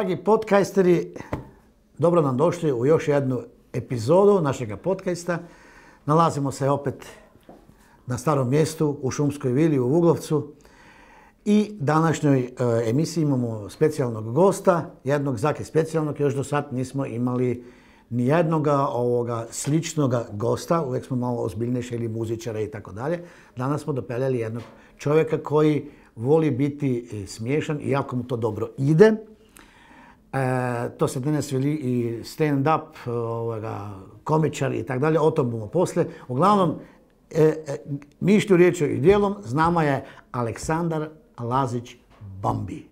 Dragi podcasteri, dobro nam došli u još jednu epizodu našega podcasta. Nalazimo se opet na starom mjestu u Šumskoj vili u Vuglovcu. I današnjoj e, emisiji imamo specijalnog gosta, jednog zake specijalnog, još do sad nismo imali ni jednoga ovoga sličnoga gosta, uvijek smo malo ozbiljnejši ili muzičara i tako dalje. Danas smo dopeljali jednog čovjeka koji voli biti smiješan i jako mu to dobro ide. E, to se danas veli i stand-up, ovoga, komičar i tako dalje, o tom bomo poslije. Uglavnom, e, e, mišlju riječju i dijelom znamo je Aleksandar Lazić Bambi.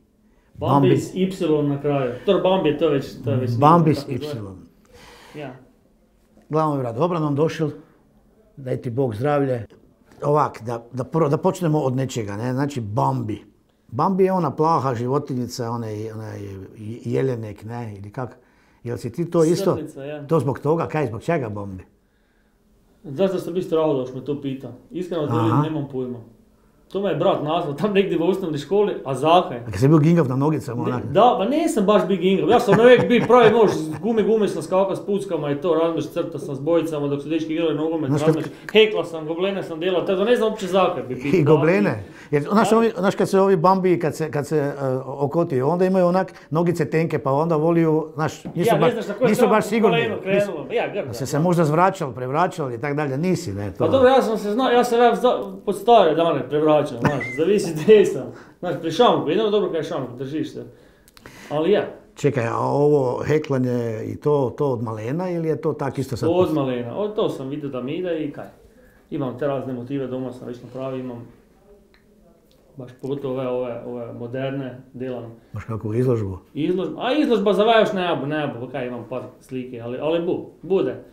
Bambi s Y na kraju. To Bambi, to već... To već Bambi s Y. Ja. Glavno brat, dobro nam došel, daj ti Bog zdravlje. Ovak, da, da, prvo, da počnemo od nečega, ne? znači Bambi. Bambi je ona plaha životinjica, onaj, onaj jelenek, ne, ili kak? Jel si ti to isto? Ja. To zbog toga, kaj, zbog čega Bambi? Zašto sam bi strao da me to pita? Iskreno da nemam pojma. To me je brat nazvao tam negdje u osnovnoj školi, a zakaj? A kad si bio gingav na nogicama, onak, da, pa nisam baš bi gingav. Ja sam uvijek bi pravi mož, gume gume sam skakao s puckama i to, razmeš crta sam s bojicama dok su dečki igrali nogomet, razmeš, hekla sam, goblene sam delao, tako ne znam uopće zakaj bi pitao. i goblene. Jer, znaš, ovi, znaš, kad se ovi Bambi, kad se, kad se uh, okoti, onda imaju onak nogice tenke, pa onda voliju, znaš, nisu ja, baš, ne znaš nisu baš sigurni. koleno Nisu- krenulo. Ja, grda. se se možda zvraćal, prevraćal i tak dalje, nisi, ne, to. Pa dobro, ja sam se znao, ja sam ja pod stare dane prevraćao, znaš, zavisi gdje sam. Znaš, pri šanku, jedino dobro kad je šanku, držiš se. Ali ja, Čekaj, a ovo heklanje i to, to od malena ili je to tak isto sad? od malena, od to sam vidio da mi ide i kaj. Imam te razne motive, doma sam već napravio, imam baš pogotovo ove, ove, ove moderne, delam Baš kakvu izložbu. izložba, a izložba za vas još ne bu, ne kaj imam par slike, ali, ali bu, bude.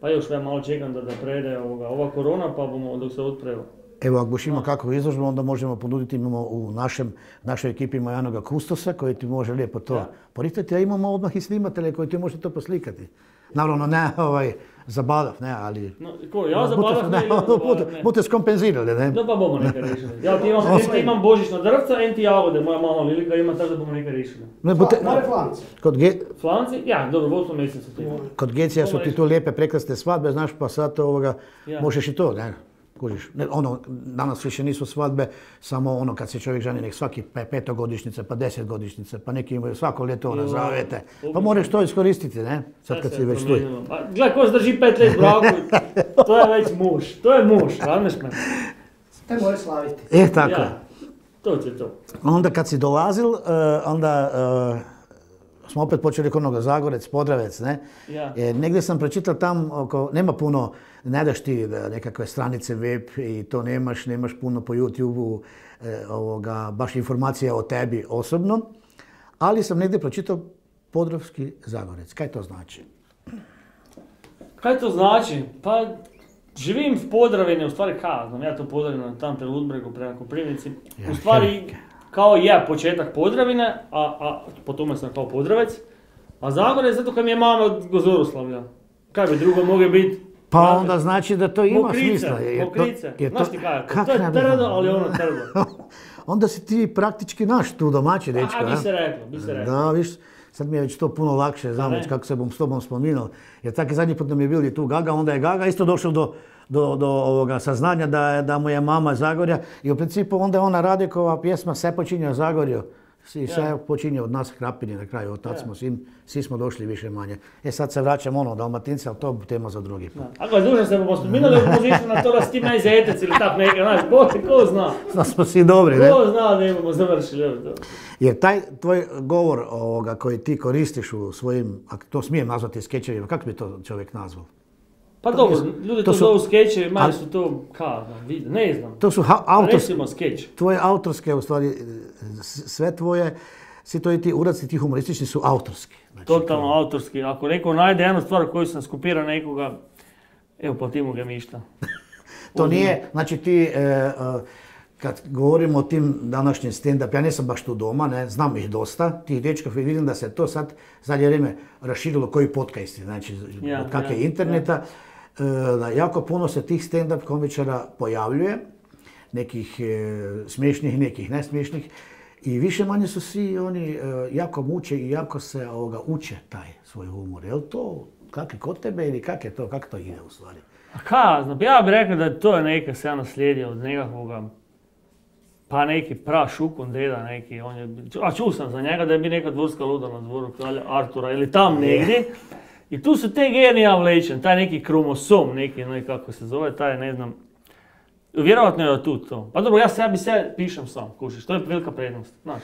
Pa još ja malo čekam da, da prede ovoga, ova korona, pa bomo dok se odpreva. Evo, ako buš imao kakvu izložbu, onda možemo ponuditi, imamo u našem, našoj ekipi ima jednoga kustosa koji ti može lijepo to Da. poristati, a imamo odmah i snimatelje koji ti može to poslikati. Naravno, ne ovaj, zabadav, ne, ali... No, ko, ja za Budete- badav ne, ja. Budete skompenzirali, ne? No pa bomo nekaj rešili. Ja ti imam, ja imam božićna drvca, en ti jagode, moja mama Lilika ima, tako da bomo nekaj rešili. ne budete- Mare flance. kod, ge, Flanci, ja, dobro, v 8 mjesecu ti. kod Gecija su ti tu lijepe prekrasne svadbe, znaš, pa sad ovoga, Ja. možeš i to, ne? Kužiš, ne, ono, danas više nisu svadbe, samo ono kad se čovjek ženi, nek svaki pe, petogodišnjice, pa desetgodišnjice, pa neki imaju svako ljeto ono zavete. Pa moraš to iskoristiti, ne? Sad kad si već tu. promijenilo. A Gle, ko zdrži pet let braku, to je već muž, to je muž, razumeš me? Te more slaviti. E, tako. Ja, to će to. Onda kad si dolazil, eh, onda eh, smo opet počeli kod onoga Zagorec, Podravec, ne? Ja. E, negdje sam pročitao tam, oko, nema puno, ne daš ti da nekakve stranice web i to nemaš, nemaš puno po YouTube-u e, ovoga, baš informacija o tebi osobno, ali sam negdje pročitao Podravski Zagorec. Kaj to znači? Kaj to znači? Pa, živim v Podravini, u stvari kao, znam ja to Podravina, tam pre Ludbregu, prema Koprivnici. U stvari, kao je početak Podravine, a, a po tome sam kao Podravec. A Zagorje zato kad mi je mama od Gozoroslavlja. Kaj bi drugo moglo biti? Pa onda znači da to ima smisla. jer to- mokrice. jer Znaš ti je to? To je trdo, znao? ali ono trdo. onda si ti praktički naš tu domaći dečko. A, bi se reklo, bi se reklo. Da, viš, sad mi je već to puno lakše, znam ne. već kako se bom s tobom spominao. Jer tako zadnji put nam je bili tu Gaga, onda je Gaga isto došao do, do, do ovoga saznanja da, je- da mu je mama Zagorja i u principu onda je ona Radikova pjesma Sve počinje o Zagorju. I sve Ja. počinje od nas Krapini na kraju, od tad Ja. smo svi, svi smo došli više manje. E sad se vraćam ono, Dalmatinci, ali to je tema za drugi put. Da. Ako je dužan se bomo u muzičku na to da si ti meni zetec ili tak nekaj, znaš, Bog, ko zna. Da smo svi dobri, ne? Ko zna da bomo završili to. Jer taj tvoj govor ovoga, koji ti koristiš u svojim, ako to smijem nazvati skečevima, kako bi to čovjek nazvao? Pa dobro, nisu- ljudi to to zovu meni ali- su to, ka, vide, ne znam. To su ha- autos, Recimo tvoje autorske, u stvari, sve tvoje, svi tvoji ti uradci, ti humoristični su autorski. Znači, Totalno autorski. Ako neko najde jednu stvar koju sam skopirao nekoga, evo platimo ga mišta. to nije, znači ti, e, e, kad govorimo o tim današnjim stand-up, ja nisam baš tu doma, ne, znam ih dosta, tih dečkov i vidim da se to sad zadnje vrijeme raširilo koji podcasti, znači od kakve interneta, da jako puno se tih stand-up komičara pojavljuje, nekih e, smiješnih, nekih nesmiješnih I više manje su svi oni e, jako muče i jako se ovoga, uče taj svoj humor. Je li to kak je kod tebe ili kak je to, kako to ide u stvari? A ka, znam, ja bih rekao da to je neka se ja naslijedio od nekakvoga, pa neki pra šukun deda neki, on je, a čuo sam za njega da je bi neka dvorska luda na dvoru kralja Artura ili tam negdje. I tu su te geni ja vlečen, taj neki kromosom, neki, ne kako se zove, taj ne znam, vjerojatno je tu to. Pa dobro, ja se, ja bi se pišem sam, kužiš, to je velika prednost, znaš.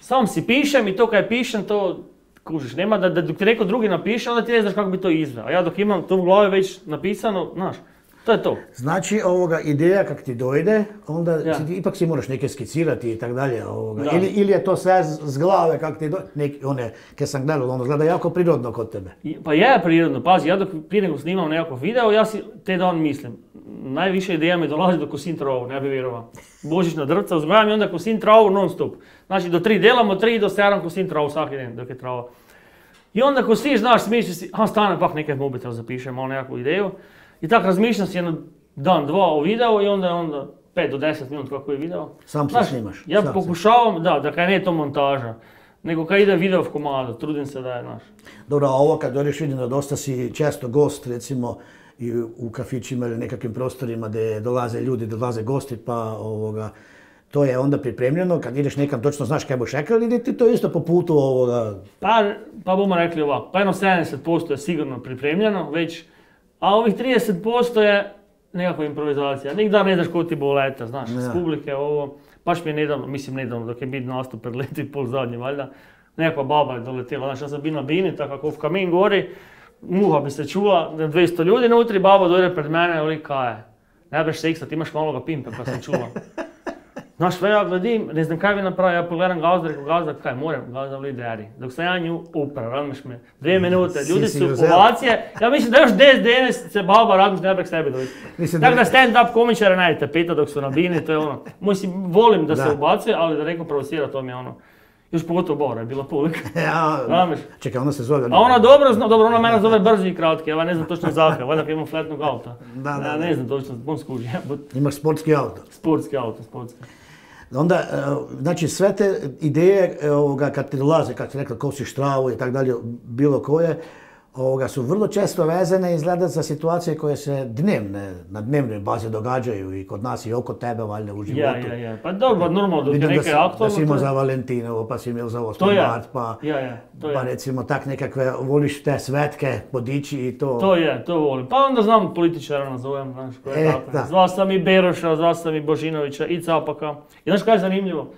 Sam si pišem i to kad pišem, to kužiš, nema da, da dok ti neko drugi napiše, onda ti ne znaš kako bi to izveo. A ja dok imam to u glavi već napisano, znaš, to je to. Znači, ovoga, ideja kak ti dojde, onda Ja. si ti, ipak si moraš neke skicirati i tak dalje. Ovoga. Da. Ili, ili je to sve z, glave kak ti dojde, neki, one, kad sam gledao, ono gleda jako prirodno kod tebe. Pa je prirodno, pazi, ja dok prije nego snimam nekakav video, ja si te dan mislim, najviše ideja mi dolazi dok kosim travu, ne bi vjerovao. Božićna drvca uzgajam i onda kosim travu non stop. Znači do tri delamo, tri do sedam kosim travu svaki dan dok je trava. I onda kosiš, znaš, smisliš si, a stane pak nekaj mobitel zapišem, malo nekakvu ideju. I tako razmišljam si jedno dan, dva o videu i onda je onda 5 do 10 minut kako je video. Sam se snimaš. Ja sam pokušavam, da, da kaj nije to montaža, nego kad ide video v komadu, trudim se da je, znaš. Dobro, a ovo kad dođeš vidim da dosta si često gost, recimo, i u kafićima ili nekakvim prostorima gdje dolaze ljudi, dolaze gosti, pa ovoga, to je onda pripremljeno, kad ideš nekam točno znaš kaj boš rekao ili ti to isto po putu ovoga, Pa, pa bomo rekli ovako, pa jedno 70% je sigurno pripremljeno već, a ovih 30% je nekakva improvizacija. Nikda ne znaš ko ti bo leta, znaš, Ja. s publike ovo, baš mi je nedavno, mislim nedavno, dok je bit nastup pred leti i pol zadnji, valjda, nekakva baba je doletela, znaš, ja sam bio na bini, tako kako v kamin gori, muha bi se čula, da je 200 ljudi nutri, baba dojde pred mene, veli kaj je, ne breš seksa, ti imaš maloga pimpe, pa sam čula. Znaš, sve ja gledim, ne znam kaj bi napravio, ja pogledam gazda, rekao gazda, kaj, moram, gazda vli daddy. Dok sam ja nju upra, razumiješ me, dvije minute, ljudi si su ovacije, ja mislim da još 10 dana se baba razmišlja ne prek sebe dobiti. Da- Tako da stand-up komičara najte pita dok su na bini, to je ono, mislim, volim da, se ubacuje, ali da neko provocira, to mi je ono, još pogotovo Bora je bila publika. Ja, čekaj, ona se zove... A ona dobro zna, dobro, ona mene zove brzi i kratki, ja ne znam točno zakaj, valjda imam flatnog auta. Da, da, ja da. ne znam točno, bom skuži, Imaš sportski auto. sportski auto, sportski. Onda, e, znači sve te ideje e, kad ti dolaze, kad ti rekla kosiš travu i tako dalje, bilo koje, ovoga, su vrlo često vezane izgleda za situacije koje se dnevne, na dnevnoj bazi događaju i kod nas i oko tebe, valjda u životu. Ja, ja, ja. Pa dobro, normalno, Vidim da, neke si, aktualno... da si imao za Valentinovo, pa si imao za 8. To je. mart, pa, Ja, ja, to pa je. recimo tak nekakve, voliš te svetke podići i to. To je, to volim. Pa onda znam političara nazovem, znaš, ko je E, tako. da. Zvao sam i Beroša, zvao sam i Božinovića i Capaka. I znaš kaj je zanimljivo?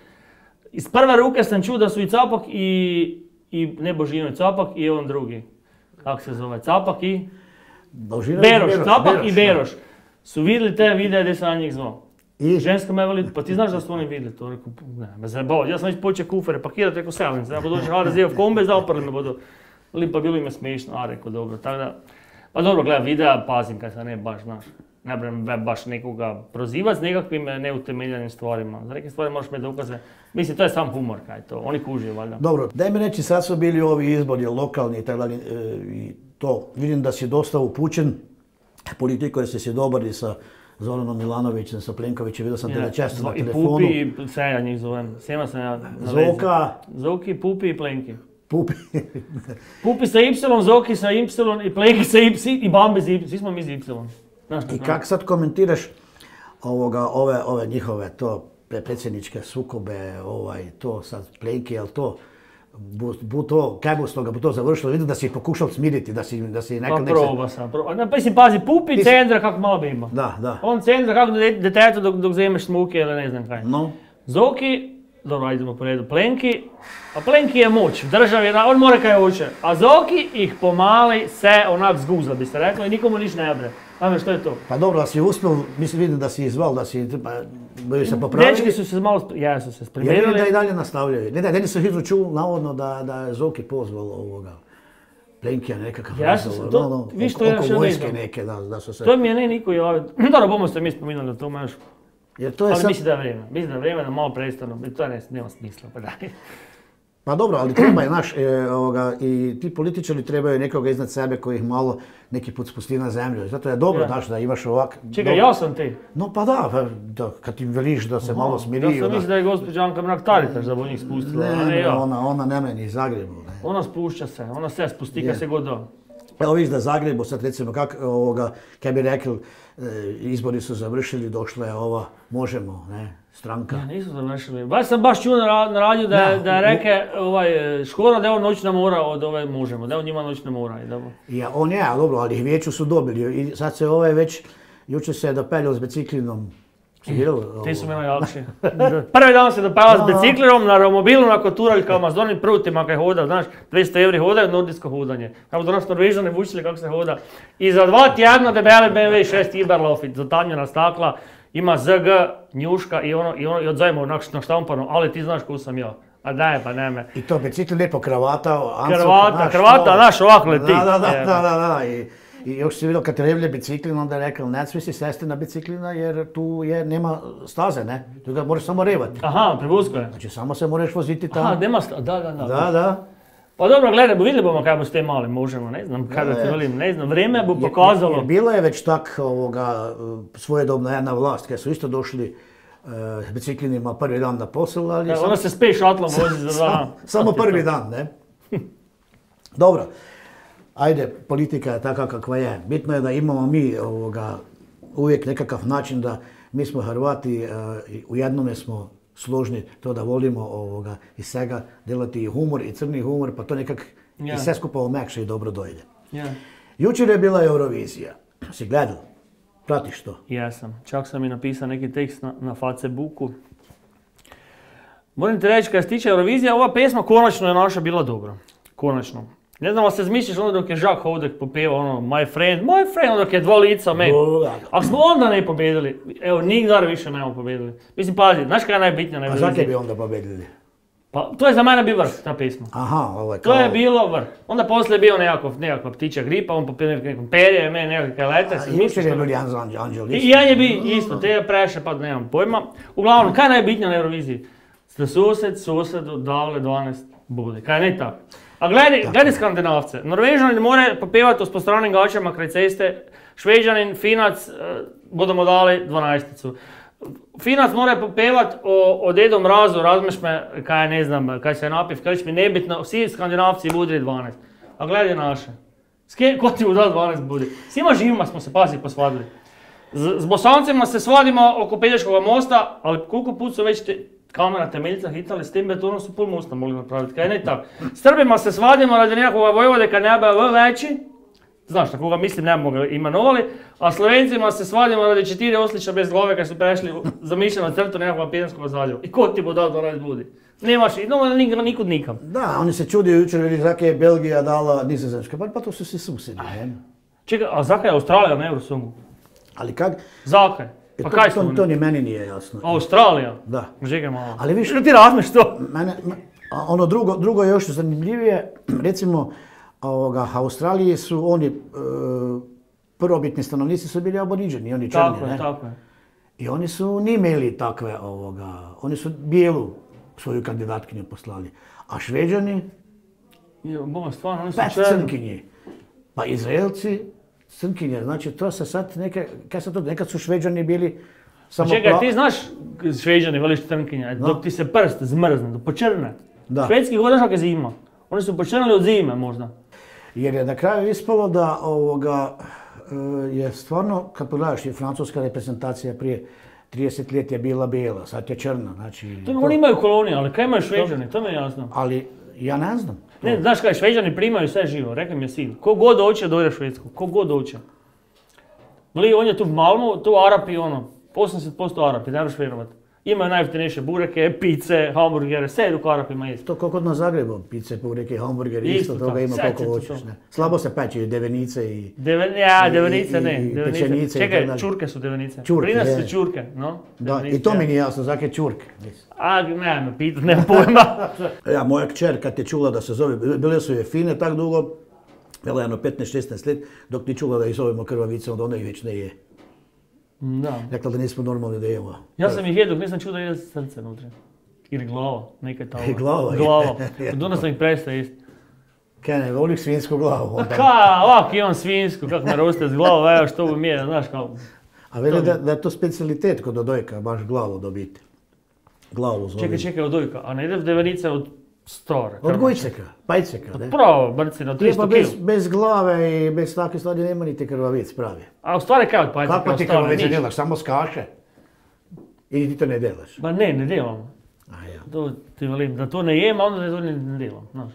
Iz prve ruke sam čuo da su i Capak i, i ne Božinović, Capak i on drugi. Kako se zove? Capak i Božinović, Beroš, Capak i da. Beroš. Su vidjeli te videe gdje sam na njih zvao. I Ženska me veli, pa ti znaš da su oni vidjeli to? Rekao, ne, me zajebavati. Ja sam već počeo kufere pakirati, rekao, selim se, ja budu doći HDZ-ov kombe, zaprli me budu. Veli, pa bilo im je smiješno, a rekao, dobro, tako da. Pa dobro, gledam videa, pazim kad se ne baš, znaš. Ne be- baš nekoga prozivati s nekakvim neutemeljenim stvarima. Za neke stvari moraš me dokaze. Mislim, to je sam humor, kaj to. Oni kuže, valjda. Dobro, daj mi reći, sad su bili ovi izbori lokalni i tako dalje, e, i to. Vidim da si dosta upućen politiku jer ste se dobari sa Zoranom Milanovićem, sa Plenkovićem, vidio sam te Ja, često na I telefonu. Pupi i sve ja njih zovem. Sjema sam ja na. Zoka, Zoki, Pupi i Plenki. Pupi. Pupi sa Y, Zoki sa Y i Plenki sa Y i Bambi sa Y. Svi smo mi za Y. I šta? kak sad komentiraš ovoga, ove, ove njihove to pre- predsjedničke sukobe, ovaj, to sad plenke, jel to, bu, bu to, kaj bu s toga bu to završilo, vidim da si ih pokušao smiriti, da si, da si Pa neka, nek se- proba sam, proba. Pa mislim, pazi, Pupi Ti centra kako malo bi ima. Da, da. On centra kako de- detetu dok, dok zemeš smuke ili ne znam kaj. No, Zoki, dobro, idemo po redu, Plenki, a Plenki je moć, državi, on mora kaj hoće. A Zoki ih pomali se onak zguzla, bi se reklo, i nikomu niš ne bre. Znamo što je to? pa dobro, da si uspio, mislim vidim da si izval, da si, pa, se popravili. Dečki su se malo, ja su se Ja vidim da i dalje nastavljaju. Ne, ne, ne sam hitro čuo navodno da, da je Zoki pozvalo ovoga Plenkija nekakav Ja razgovor, se- to- no, no, viš, oko- to ja oko ne vojske neke, da, da su se... To mi je ne niko javio. Dobro, bomo ste mi spominjali o tome još. Jer to je Ali sad, mislim da je vrijeme. Mislim da je vrijeme da malo prestanu. To ne, nema smisla, pa daj. Pa dobro, ali treba je naš, e, ovoga, i ti političari trebaju nekoga iznad sebe koji ih malo neki put spusti na zemlju. Zato je dobro, Ja. znaš, da imaš ovak... Čekaj, ja sam ti. No pa da, pa, da, kad im veliš da se malo smiri. Ja sam mislio da je gospođa Anka Mrak-Taritaš da bo njih spustila, Ne, a ne ja. ona, ona ne meni iz Zagrebu. Ne. Ona spušća se, ona sve spusti kad se god da. Evo vidiš da Zagrebu sad recimo kak, ovoga, kad bi rekli, izbori su završili, došla je ova, možemo, ne, stranka. Ja, nisu završili. Baš sam baš čuo na, ra- na radiju da, Da, reke ovaj, e, Škoro da je on noćna mora od ove možemo, da je on njima noćna mora. I da, Ja, on je, dobro, ali vijeću su dobili i sad se ovaj već, jučer se je dopeljao s biciklinom. Si vidio? Ti su meni jakši. Prvi dan se dopela s Da. biciklirom na romobilu, na koturaljkama, s onim prutima kaj hoda, znaš, 200 evri hodaju, nordijsko hodanje. Evo do nas Norvežani vučili kako se hoda. I za dva tjedna debele BMW 6 Iberlofit, zatamnjena stakla, ima ZG, njuška i ono, i ono, i od zajma onak naštampano, ali ti znaš ko sam ja. A daj pa ne me. I to bicikl lijepo kravata, ancuk, Kravata, znaš, kravata, to. znaš, ovako leti. Da, da, da, E. da, da, da. I, I još si vidio kad revlje biciklin, onda je rekao, ne svi si sesti na biciklina jer tu je, nema staze, ne? Tu ga moraš samo revati. Aha, prebusko je. Znači samo se moraš voziti tamo. Aha, nema sta, da, da, da. Da, da. Pa dobro, gledaj, vidjeli bomo kaj bo s tem malim možemo, ne znam, kada Da, je. velim, ne znam, vrijeme bo pokazalo. jer bilo je već tak ovoga, e, svojedobno jedna vlast, kad su isto došli e, biciklinima prvi dan na posao, ali Da, samo- Ona se space shuttle vozi za dva. Samo, samo prvi dan, ne? Dobro, ajde, politika je takva kakva je. Bitno je da imamo mi ovoga, uvijek nekakav način da mi smo Hrvati, e, i u jednome smo složni to da volimo ovoga, iz svega delati i humor i crni humor, pa to nekak Ja. i sve skupa omekše i dobro dojde. Ja. Jučer je bila Eurovizija. Si gledal? Pratiš to? Jesam, čak sam i napisao neki tekst na, na Facebooku. Moram ti reći, kad se tiče Eurovizije, ova pesma konačno je naša bila dobra. Konačno. Ne znam, ali se zmišljaš ono dok je Žak Houdek popeva ono My friend, my friend, ono dok je dva lica meni. Ako smo onda ne pobjedili, evo nikdar više nemamo pobjedili. Mislim, pazi, znaš kaj je najbitnije na A Euroviziji? bi onda pobedili? Pa, to je za mene bio vrh, ta pesma. Aha, ovo je To kao... je bilo vrh. Onda poslije je bio nekakav, nekakva ptičja gripa, on popio nekom perje, meni nekakve lete. A, Jučer je ono. bil Jan Anđ- Anđelić. I ja je bi isto, te je preše, pa nemam pojma. Uglavnom, kaj je najbitnije na Euroviziji? Da sused susedu dale 12 bude, kaj ne tako? A gledaj, gledaj skandinavce, Norvežanin more popevati s postranim gačama kraj ceste, Šveđanin, Finac, eh, budemo dali 12 Finac mora popevat o, o Dedu Mrazu, razmeš me, kaj ne znam, kaj se napi v krčmi, nebitno, vsi skandinavci budri 12. A gledaj naše. S kje, ko ti dal 12 budi? S njima živima smo se pazi posvadili. Z, z Bosancima se svadimo oko Pelješkog mosta, ali koliko put su već te, kamera temeljca hitali, s tim betonom su pol mosta mogli napraviti, kaj ne tako. Srbima se svadimo radi nekakvog vojvode kad neba v veći, znaš na koga mislim, ne ga imenovali, a Slovencima se svadimo radi četiri oslića bez glave kad su prešli u zamišljenu crtu nekakvog Pirenskog zaljeva. I ko ti bo dao 12 budi? Nemaš, i no, nik- nikud nikam. Da, oni se čudio jučer, vidi, zake je Belgija dala Nizozemska, pa, pa to su svi susjedi, ne? Čekaj, a zakaj je Australija na Eurosongu? Ali kak? Zakaj? E, Pa kaj to, to ni meni nije jasno. Australija? Da. Čekaj malo. Ali viš- Što ti razmeš to? Mene, ono drugo, drugo je još zanimljivije, recimo, ovoga, Australiji su oni, e, prvobitni stanovnici su bili aboriđeni, oni crni, Tako ne? je, tako je. I oni su ni imeli takve, ovoga, oni su bijelu svoju kandidatkinju poslali. A šveđani, Jo, stvarno, oni su černi. crnkinji. Pa Izraelci, crnkinje, znači to se sad neke, kaj se to, nekad su šveđani bili samo Čekaj, pla- ti znaš šveđani veliš trnkinja, dok ti se prst zmrzne, dok počrne. Da. Švedski kak je zima. Oni su počrnili od zime možda. Jer je na kraju ispalo da ovoga, e, je stvarno, kad pogledaš, je francuska reprezentacija prije 30 let je bila bijela, sad je crna, znači... To, to- oni imaju kolonije, ali kaj imaju šveđani, to mi je jasno. Ali ja ne znam. Ne, znaš kaj, šveđani primaju sve živo, rekao mi je sin. Ko god hoće dojde u Švedsku, ko god hoće. Gli, on je tu v Malmu, tu Arapi, ono, 80% Arapi, ne možeš vjerovat. Imaju najjeftinije bureke, pice, hamburgere, sve jedu ko Arapima jesti. To koliko na Zagrebu, pice, pureke, hamburgeri, isto, Isto toga ima koliko će hoćeš. Ne. Slabo se peče i devenice i... Deven, ja, I- devenice i- ne, i devenice. pečenice i Čekaj, dalje. čurke su devenice. Čurke, Pri nas su čurke, no? Da, Devenice, i to ja. mi nije jasno, zake čurk. A, ne, me pitat, nemam pojma. Ja, moja kćer kad je čula da se zove, bile su je fine tak dugo, bila je jedno 15-16 let, dok ni čula da ih zovemo krvavice, onda ona ih već ne je. Da. Rekla da nismo normalni da jemo. Ja sam ih jedu, nisam čuo da ide srce unutra. Ili glava, nekaj tamo. Glava. Glava. Od onda sam ih prestao isti. Kaj ne voliš svinsku glavu Pa onda? ka, ovak imam svinsku, kako me roste s glavom, evo što bi mi je, znaš kao. A veli da, da je to specialitet kod odojka, baš glavu dobiti. Glavu zove. Čekaj, čekaj, od ujka, a ne ide v devenice od stare. Od gujceka, pajceka, ne? Pravo, Ti pa 300 bez, kg. bez glave i bez takve stvari nema niti krvavic pravi. A u stvari kaj od pajceka? Kako ti krvavice Niš. delaš? Samo s kaše? Ili ti to ne delaš? Ma ne, ne delam. A ja. To ti velim, da to ne jem, a onda da to ne, ne delam, znaš.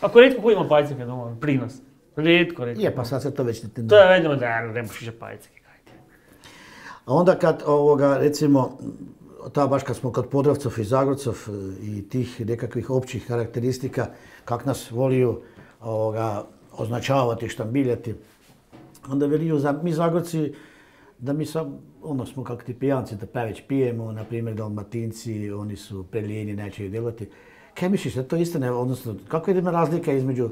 Ako rijetko ko ima pajceke doma, prinos. Rijetko, rijetko. Je, pa sad se to već ne... To je vedno da ne možeš pajceke, ti. A onda kad, ovoga, recimo, ta baš kad smo kod Podravcov i Zagorcov e, i tih nekakvih općih karakteristika, kak nas voliju ovoga, označavati, štambiljati, onda veliju, za, mi Zagorci, da mi sam, ono smo kak ti pijanci, da previše pijemo, na primjer Dalmatinci, oni su prelijeni, neće ih delati. Kaj misliš, da to istina, odnosno, kako je razlika između e,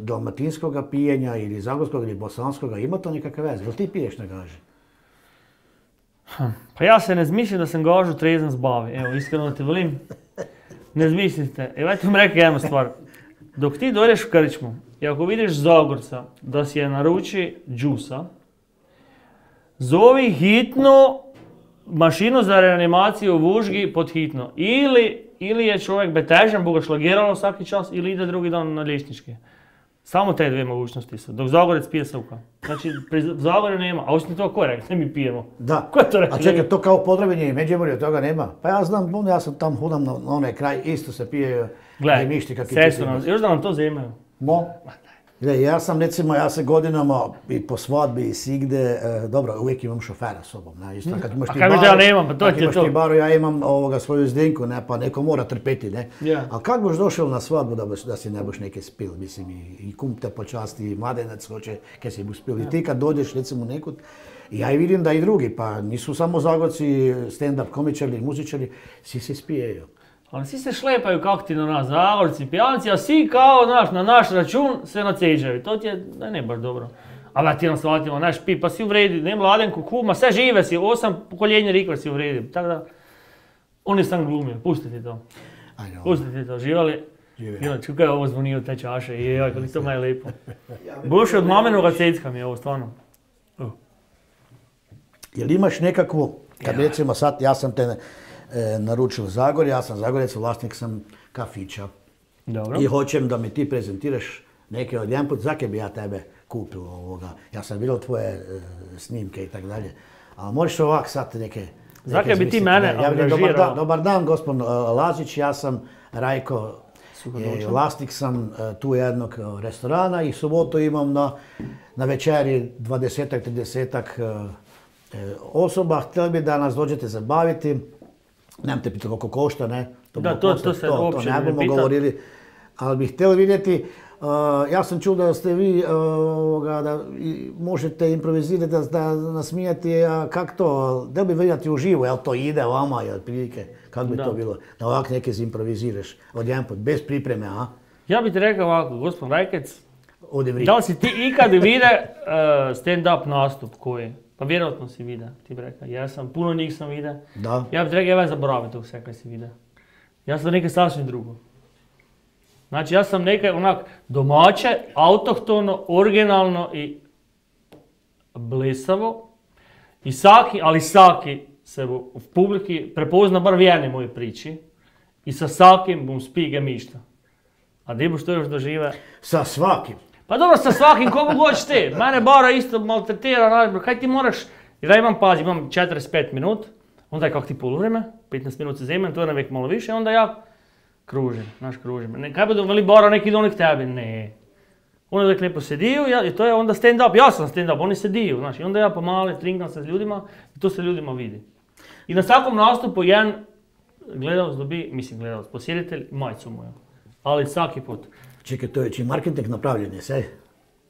dalmatinskoga pijenja ili zagorskog ili bosanskoga, ima to nekakve veze? Jel ti piješ na gaži? Pa ja se ne zmišljam da sam gažu trezen zbavi, evo, iskreno ti volim. Ne zmislite. Evo, ja ti vam rekao jednu stvar. Dok ti dođeš u krčmu i ako vidiš Zagorca da si je naruči džusa, zovi hitno mašinu za reanimaciju Vužgi pod hitno. Ili, ili je čovjek betežan, bo ga šlagiralo svaki čas, ili ide drugi dan na liječnički. Samo te dvije mogućnosti su. Dok Zagorec pije suka. Znači, pri Zagorju nema. A osim to ko je rekao? Ne mi pijemo. Da. Ko je to rekao? A čekaj, to kao Podravlje i Međimurje, toga nema. Pa ja znam, ono, ja sam tam hudam na, na onaj kraj, isto se pije mišti kak i sestro ti nam, ti. još da nam to zemaju. Mo? Gle, ja sam recimo, ja se godinama i po svadbi i svigde, e, dobro, uvijek imam šofera sobom, ne, isto kad imaš ti baru, da ja nemam, pa to ti to. ti baru, ja imam ovoga svoju zdinku, ne, pa neko mora trpeti, ne. Ja. Ali kako boš došao na svadbu da, boš, da si ne boš neke spil, mislim, i, i kum te počasti, i mladenac hoće, kaj si boš spil. I ti kad dođeš recimo nekud, ja i vidim da i drugi, pa nisu samo zagorci, stand-up komičari, muzičari, svi se spijeju. Ali svi se šlepaju kako ti na nas, zagorci, pijanci, a svi kao, znaš, na naš račun se naceđaju. To ti je, da ne baš dobro. A da ti nam shvatimo, znaš, pi, pa si uvredi, ne mladenku, kuma, sve žive si, osam pokoljenja rikva si uvredi. Tako da, oni sam glumio, pustite to. Ajde, ovo. Pustite to, živali. Žive. Čekaj, je ovo zvonio te čaše, i joj, kako to maj lijepo. Boše od mamenoga cecka mi je ovo, stvarno. Uh. Jel imaš nekakvu, kad recimo sad, ja sam te e, naručio u Zagorje, ja sam Zagorec, vlasnik sam kafića. Dobro. I hoćem da mi ti prezentiraš neke od jedan put, zake bi ja tebe kupio ovoga. Ja sam vidio tvoje e, snimke i tako dalje. Ali možeš ovak sad neke... Zake bi ti mene ne? Ja vidim, dobar dan, dobar dan, gospodin e, Lazić, ja sam Rajko, e, vlasnik sam e, tu jednog e, restorana i subotu imam na, na večeri 20-ak, 30-ak e, e, osoba. Htjeli bi da nas dođete zabaviti. Nemam te pitati koliko košta, ne? Da, bi to- to se to, uopće ne ne budemo govorili. Ali bih htjeli vidjeti, uh, ja sam čuo da ste vi uh, da i možete improvizirati, da, da nasmijati, a kak to, da bi vidjeti uživo, jel to ide vama, jel otprilike, kako bi Da. to bilo, da ovak neke zimproviziraš od jedan put, bez pripreme, a? Ja bih ti rekao ovako, gospodin Rajkec. Da li si ti ikad vide uh, stand-up nastup koji? Pa vjerojatno si vide, ti bi rekao. Ja sam, puno njih sam vide. Da. Ja bih rekao, ja zaboravim to sve kaj si vide. Ja sam nekaj sasvim drugo. Znači ja sam nekaj onak domaće, autohtono, originalno i blesavo. I saki, ali saki se u publiki prepozna bar v jednej moji priči. I sa sakim bom spige mišta. A di boš to još dožive? Sa svakim. Pa dobro, sa svakim hoćeš ti. Mene Bara isto maltretira, znaš, kaj ti moraš, jer ja imam, pazi, imam 45 minut, onda je kak ti polovreme, 15 minut se zemem, to je navijek malo više, onda ja kružim, znaš, kružim. Ne, kaj budu veli Bara neki do onih tebi, ne. Oni uvijek lijepo sediju, ja, i to je onda stand up, ja sam stand up, oni sediju, znaš, i onda ja pomalo trinkam se s ljudima i to se ljudima vidi. I na svakom nastupu jedan gledalac dobi, mislim gledalac, posjetitelj, majicu moju. Ali svaki put. Čekaj, to je čiji marketing napravljen je, sve?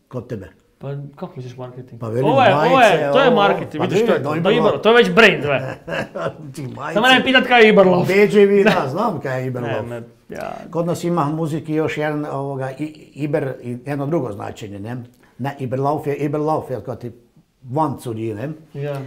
Kod tebe. Pa kako misliš marketing? Pa velim, ovo je, ovo je, to je marketing, vidiš što je vidi, to, to, je. Ibero, to je već brand, ve. Ti majice. Samo ne pitat kaj je Iberlo. BJV, da, znam kaj je Iberlo. Ne, ne, ja, Kod nas ima u muziki još jedan ovoga, i- Iber, i jedno drugo značenje, ne? Ne, Iberlauf je Iberlauf, jer kao ti van curi, ne? ja.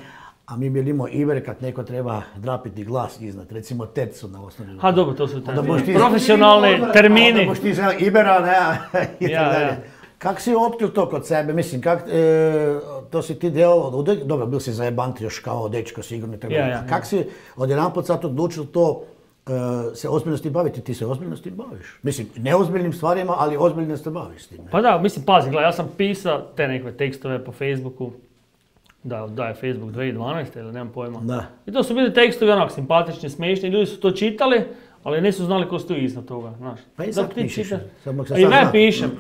A mi bilimo Iber kad neko treba drapiti glas iznad, recimo tercu na osnovi. Ha dobro, to su Onda te možeš ti- profesionalni Onda termini. možeš ti Ibera, ne, i Ja, tako dalje. ja. Kako si otkril to kod sebe? Mislim, kak, e, to si ti od- dobro, bil si zajebant još kao dečko sigurno tako Ja, ja, A ja. Kak si odjedanput sad odlučil to e, se ozbiljno s tim baviti? Ti se ozbiljno s tim baviš. Mislim, neozbiljnim stvarima, ali ozbiljno se baviš s tim. Pa da, mislim, pazi, gledaj, ja sam pisao te neke tekstove po Facebooku, da, da je Facebook 2012 ili nemam pojma. Da. I to su bili tekstovi onak simpatični, smiješni, ljudi su to čitali, ali nisu znali ko stoji iznad toga, znaš. Pa i sad pišeš, I ne pišem,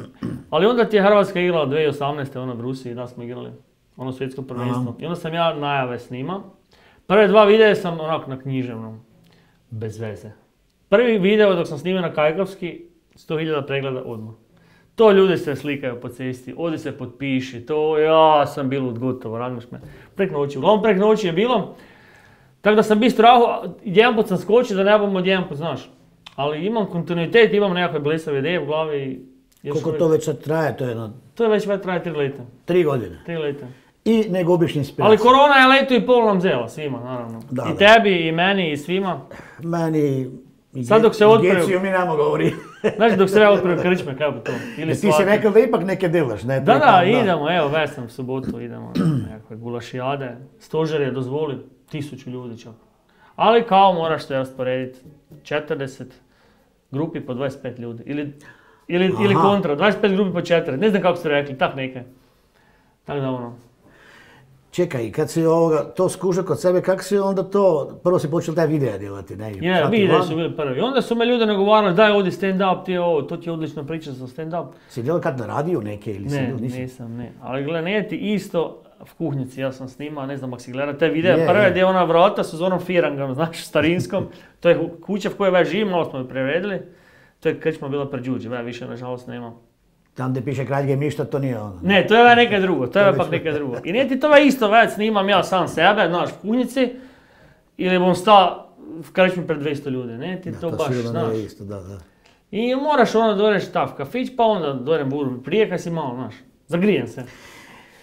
ali onda ti je Hrvatska igrala 2018. ono u Rusiji, da smo igrali, ono svjetsko prvenstvo. I onda sam ja najave snima. Prve dva videa sam onak na književnom, bez veze. Prvi video dok sam snimio na Kajkavski, 100.000 pregleda odmah. To ljudi se slikaju po cesti, odi se potpiši, to ja sam bil od gotovo, razumiješ me. Prek noći, uglavnom prek noći je bilo. Tako da sam bio strahu, jedan put sam skočio da ne budem od jedan put, znaš. Ali imam kontinuitet, imam nekakve blesave ideje u glavi. Koliko uvijek- to već sad traje? To je jedno To je već već traje tri leta. tri godine. Tri leta. I ne gubiš inspiraciju. Ali korona je leto i pol nam zela, svima naravno. Da, I da. tebi, i meni, i svima. Meni... Sad dok se i otpraju- Djeci mi namo govori. Znaš dok se ja otpravio krčme, kako bi to? Ili ti si rekao da ipak neke delaš, ne? Da, da, idemo, evo, već sam u subotu, idemo na nekakve gulašijade. Stožer je dozvolio, tisuću ljudi čak. Ali kao moraš se rasporediti 40 grupi po 25 ljudi. Ili, ili, ili kontra, 25 grupi po 4, ne znam kako ste rekli, tak neke. Tako da ono. Čekaj, kad si ovoga, to skužio kod sebe, kako si onda to, prvo si počeo taj video djelati, ne? Je, vidjeli van- su bili prvi. Onda su me ljudi nagovarali, daj ovdje stand up, ti je ovo, to ti je odlična priča za stand up. Si djelao kad na radiju neke ili si Ne, bio, nisi? nisam, ne. Ali gledaj, nije ti isto v kuhnici, ja sam snimao, ne znam ako si gledao te videe, Je, prve je. gdje je ona vrata su s onom firangom, znaš, starinskom. to je kuća v kojoj već živim, malo smo ju preredili. To je krčma bila pred ja više nažalost nema. Tam gdje piše kralj Gemišta, to nije ono. Ne, to je već neka drugo, to je To pak neka drugo. I nije ti to već isto već snimam ja sam sebe, znaš, kuhnici, ili bom sta v krčmi pred 200 ljudi, ne, ti Da, to, baš, sigurno znaš. isto, da, da. I moraš ono dođeš ta v kafić, pa onda dođem buru prije kad si malo, znaš, zagrijem se.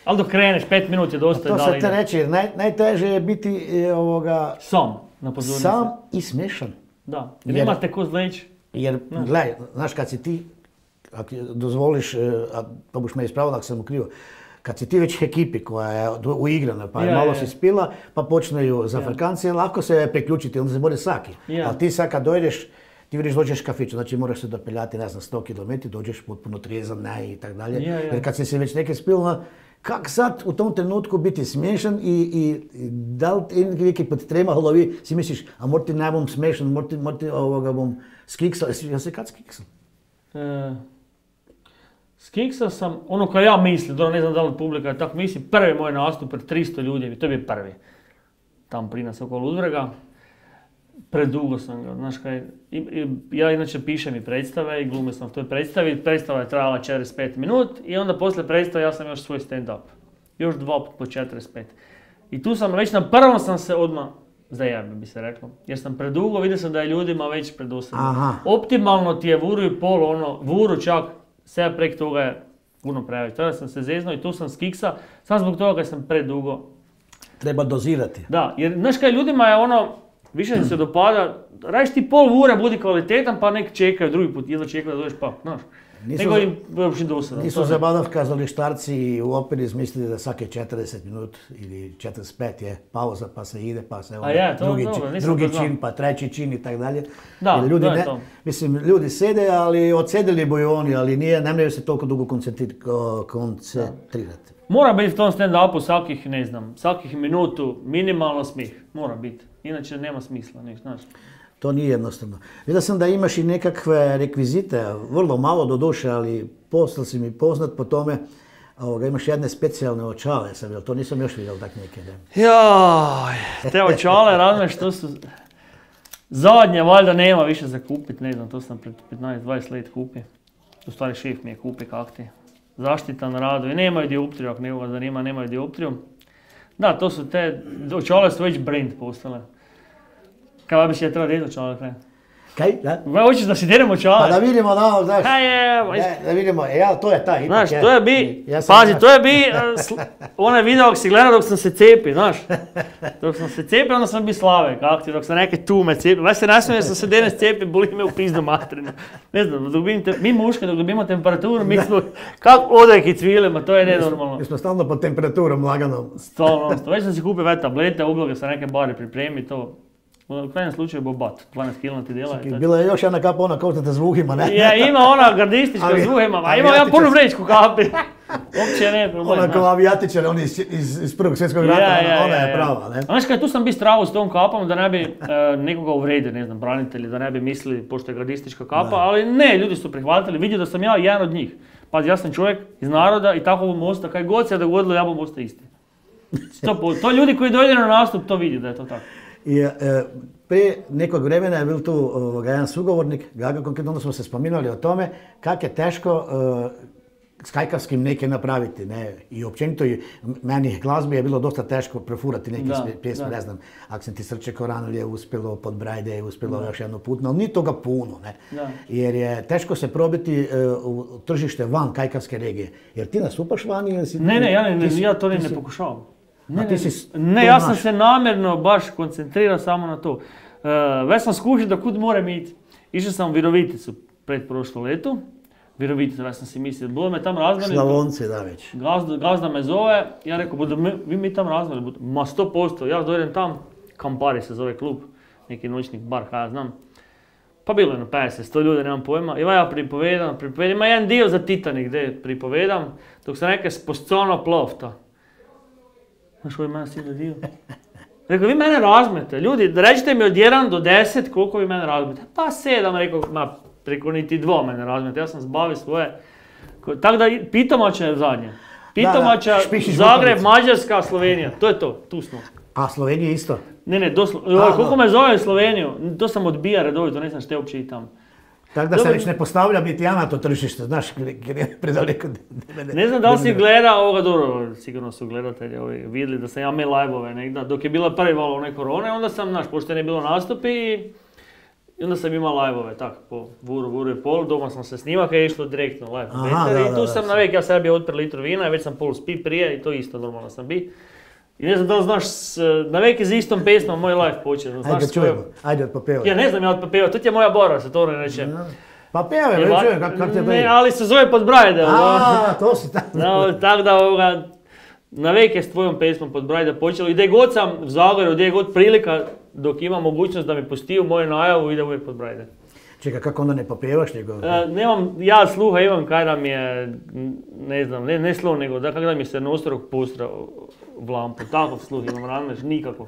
Ali dok kreneš, pet minuta je dosta i To se te reći, naj, najteže je biti e, ovoga, Sam, na pozornici. sam i smješan. Da, jer Jer- imate ko zleći. Jer, gledaj, znaš, kad si ti, ako dozvoliš, e, a to buš me ispravila ako sam krivo, kad si ti već ekipi koja je uigrana, pa je Ja, malo ja, si ja. spila, pa počneju za Afrikanci, lako se priključiti, onda se bude saki. Ja. Ali ti sad kad dojdeš, ti vidiš dođeš kafiću, znači moraš se dopeljati, ne znam, 100 km, dođeš potpuno trijezan, ne, i tako dalje. Ja, ja. Jer kad si se već neke spila, kak sad u tom trenutku biti smiješan i, i, da li neki put trema glavi, si misliš, a mora ti ne bom smiješan, mora ti, mora ti ovoga bom skiksao, jesi jel se kad skiksao? E, skiksao sam, ono kao ja mislim, dobro ne znam da li publika je tako misli, prvi moj nastup pred 300 ljudi, to je bio prvi. Tam pri nas oko Ludbrega. Predugo sam ga, znaš kaj, i, i, ja inače pišem i predstave i glumio sam v toj predstavi, predstava je trajala 45 minut i onda poslije predstave ja sam još svoj stand-up. Još dva po 45. I tu sam već na prvom sam se odmah zajebio bi se reklo. Jer sam predugo, vidio sam da je ljudima već predosadno. Optimalno ti je vuru i pol, ono, vuru čak, sve prek toga je puno previše. Tada sam se zeznuo i tu sam skiksa, samo zbog toga kad sam predugo. Treba dozirati. Da, jer znaš kaj, ljudima je ono, više se dopada, radiš ti pol vure, budi kvalitetan, pa nek čekaju drugi put, jedva čekaju da dođeš pa, znaš. Nisu Nego im uopće dosadno. Nisu ne. zabavno kazalištarci u operi izmislili da svake 40 minut ili 45 je pauza pa se ide pa se onda to drugi, dobro, čin, drugi čin pa treći čin i tako dalje. Da, Jer ljudi to je ne, to. mislim ljudi sede ali odsedili boju oni ali nije, ne moraju se toliko dugo koncentri- ko- koncentrirati. Mora biti u tom stand-upu svakih, ne znam, svakih minutu minimalno smih. Mora biti. Inače nema smisla, niš, znaš. To nije jednostavno. Vidio sam da imaš i nekakve rekvizite, vrlo malo do duše, ali postao si mi poznat po tome. Ovoga, imaš jedne specijalne očale, sam, jel to nisam još vidio tak neke. Ne? Jaj, te očale, razumiješ, to su... Zadnje, valjda nema više za kupit, ne znam, to sam pred 15-20 let kupio. U stvari šef mi je kupi kak ti. Zaštita na radu i nemaju dioptriju, ako nekoga zanima, nemaju dioptriju. Da, to su te, očale su već brand postale. Kada bi se je treba djeti očale kraj? Kaj, da? Ma, hoćeš da si deremo Pa čale? da vidimo, da, znaš. Kaj je, Ne, da vidimo, e, ja, to je taj, ipak Znaš, je. to je bi, Ja pazi, to je bi, sl- onaj video ako si gledao dok sam se cepio, znaš. Dok sam se cepio, onda sam bi slave, kako ti, dok sam neke tume cepio. Već se nasmijem jer sam se danas cepio, boli me u pizdu materinu. Ne znam, dok dobim te, mi muški dok dobimo temperaturu, mi smo, kako odajki cvilimo, to je nenormalno. Mi smo stalno pod temperaturom laganom. Stvarno, već sam si kupio već tablete, ubloge sa neke bare pripremi, to. U krajnjem slučaju bobat, 12 kg ti djela. to je Bila je još jedna kapa ona kao što te zvukima, ne? Ja, ima ona gardistička Avi- zvuhema, a avijatičar- ima ja punu vrećku kapi. Uopće ne problem. Ona kao avijatičar, oni iz, iz, iz prvog svjetskog rata, ona, ona je prava, ne? Znaš kaj, tu sam bi stravo s tom kapom da ne bi e, nekoga uvredio, ne znam, branitelji, da ne bi mislili, pošto je gardistička kapa, Da. ali ne, ljudi su prihvatili, vidio da sam ja jedan od njih. Pazi, ja sam čovjek iz naroda i tako bom ostao, kaj god se dogodilo, ja bom ostao isti. Posto. To ljudi koji dođu na nastup, to vidi da je to tako. I e, prije nekog vremena je bil tu ovoga, jedan sugovornik, Gaga konkretno, onda smo se spominali o tome kako je teško e, s kajkavskim neke napraviti, ne, i općenito i meni glazbi je bilo dosta teško profurati neke Da, pjesme, da. ne znam, ak sam ti srče Koran je uspjelo, pod Brajde je uspjelo još jedno putno, ali nije toga puno, ne, Da. jer je teško se probiti e, u tržište van kajkavske regije, jer ti nastupaš vani ili si... Ne, ne, ja, ne, ti ja to ni ti ne si- A Ne, ti si ne, ja sam se namjerno baš koncentrirao samo na to. E, već sam skušao da kud moram ići. Išao sam u Viroviticu pred prošlo letu. Virovitica, već sam si mislio, bilo me tam razmeni. Slavonci, da već. Gazda, gazda me zove, ja rekao, budu mi, vi mi tam razmeni, budu, ma 100%, ja dojdem tam, Kampari se zove klub, neki noćnik bar, kaj ja znam. Pa bilo je na 50, 100 ljudi, nemam pojma. I ja pripovedam, pripovedam, ima jedan dio za Titanic gdje pripovedam, dok se neke sposcona plovta. Znaš koji je meni sine dio? Rekao, vi mene razmete, ljudi, rećite mi od 1 do 10 koliko vi mene razmete. Pa 7, rekao, ma preko niti dvo mene razmete, ja sam zbavio svoje. Ko- Tako da, Pitomača je zadnje. Pitomača, Zagreb. Mađarska, Slovenija, to je to, tu smo. A Slovenija isto. Ne, ne, doslovno, A, koliko me zove Sloveniju, to sam odbija redovito, ne znam što je uopće i tamo. Tako da se već ne postavlja biti ja na to tržište, znaš, jer je predaleko. Ne znam da li si gleda ovoga, dobro, sigurno su gledatelji ovi vidjeli da sam ja imao live-ove negdje, dok je bila prvi val one korone, onda sam, znaš, pošto nije bilo nastupi i onda sam imao live-ove, tako, po vuru, vuru i pol, doma sam se snimao, kad je išlo direktno live. Aha, Beter, da, I da, tu da, sam sam. navek, ja sebi otpr litru vina, već sam pol spi prije i to isto normalno sam bi. I ne znam da li znaš, s- navek je za istom pesmom moj live počeo. Znaš Ajde, čujemo. Ajde, popevaj. Ja ne znam ja od pepeva, to ti je moja bora, se to ne reče. Pa pevaj, već čujem kako kak te Ne, ali se zove pod Brajde. A, to si tamo. No, tako da ovoga, na veke s tvojom pesmom pod Brajda počelo i gdje god sam u Zagorju, gdje je god prilika, dok ima mogućnost da mi postiju moju najavu, ide uvijek pod Brajde. Čekaj, kako onda ne popevaš njegov? E, nemam, ja sluha imam kaj da mi je, ne znam, ne, ne nego da kako da mi se nosorog pustra v lampu, takav sluh imam, razumiješ, nikakav.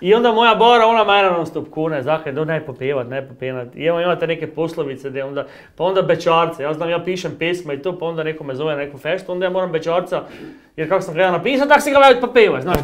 I onda moja bora, ona mene non stop kune, zakaj, do ne popevat, ne popevat. I evo imate neke poslovice, gdje onda, pa onda bečarce, ja znam, ja pišem pesma i to, pa onda neko me zove na neku feštu, onda ja moram bečarca, jer kako sam ga ja napisao, tak si ga već popevaj, znaš,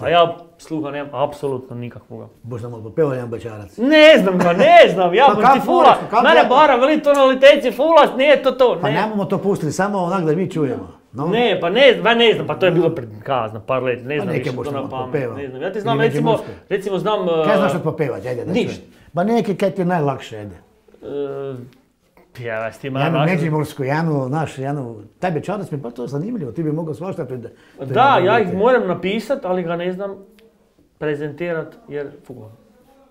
a ja sluha nemam apsolutno nikakvoga. Bož nam popevaj jedan bečarac. Ne znam ga, ne znam, ja Pa pa ti fula, pa mene bara veli tonaliteci fula, nije to to, Pa ne. nemamo to pustiti, samo onak da mi čujemo. No? Ne, pa ne, ba ne znam, pa to je bilo pred kazna, par let, ne Pa znam neke više to možda na malo pamet, ne znam. Ja ti znam, recimo, recimo znam... Kaj uh, znaš od popevati, ajde da Ništa. Pa neki kaj ti je najlakše, ajde. uh, ja, vas ti ima Janu Međimursku, Janu, naš, Janu, taj bečarac mi je pa to zanimljivo, ti bi mogao svašta pred... Da, ja ih moram napisat, ali ga ne znam prezentirat, jer fula.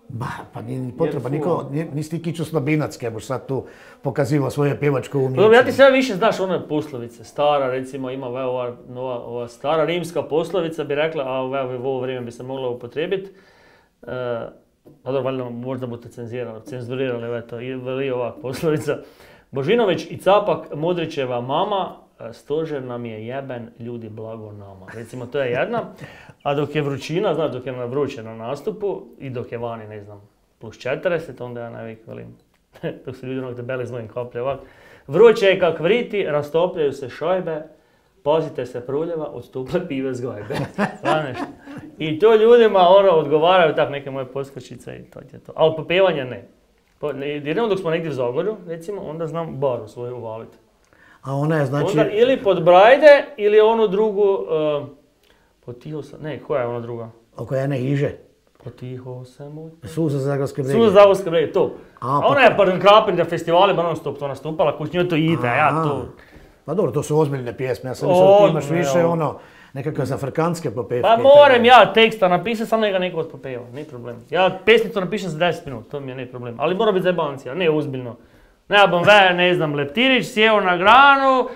Ba, pa nije ni potreba, niko, nisi ti kiću slabinac, kaj boš sad tu pokazivao svoje pjevačko umjeće. Dobro, ja ti sve više znaš one poslovice, stara recimo ima ova, nova, ova stara rimska poslovica bi rekla, a u ovo vrijeme bi se mogla upotrijebiti. E, pa dobro, valjda možda budete cenzirali, cenzurirali to, i veli ova poslovica. Božinović i Capak, Modrićeva mama, stožer nam je jeben, ljudi blago nama. Recimo to je jedna, a dok je vrućina, znaš dok je na vruće na nastupu i dok je vani, ne znam, plus 40, onda ja najvijek velim, dok su ljudi onak debeli z mojim kaplje ovak. Vruće je kak vriti, rastopljaju se šojbe, pazite se pruljeva, odstuple pive z gajbe. Znaš, I to ljudima ono odgovaraju tak neke moje poskočice i to je to. Ali popevanje ne. Po, ne jedino dok smo negdje u Zagorju, recimo, onda znam baru svoju uvaliti. A ona je znači... Onda ili pod Brajde, ili onu drugu, uh, potio sam, ne, koja je ona druga? Oko jedne iže. Potiho moj. Suza Zagorske brege. Suza Zagorske brege, to. A, A pa ona je pa krapin na festivalima non stop to nastupala, ko njoj to ide, a ja to. Pa dobro, to su ozbiljne pjesme, ja sam mislio da ti imaš više evo. ono, nekakve zafrkanske popevke. Pa moram ja teksta napisati, sam neka neko odpopeva, nije problem. Ja pesmicu napišem za 10 minut, to mi je ne problem. Ali mora biti zajebancija, ne ozbiljno. Ne bom ve, ne znam, Leptirić, sjeo na granu,